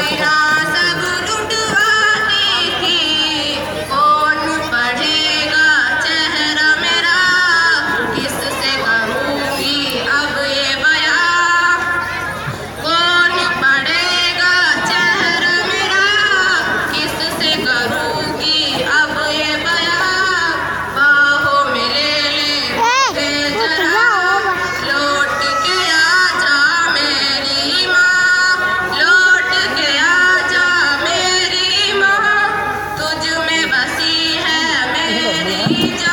Wait, how Yeah.